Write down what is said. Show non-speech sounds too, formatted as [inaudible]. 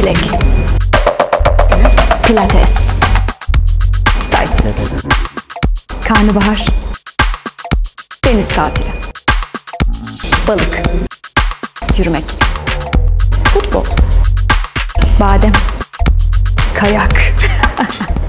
Çilek. Pilates. Dive. Karnabahar. Deniz tatili. Balık. Yürümek. Futbol. Badem. Kayak. [laughs]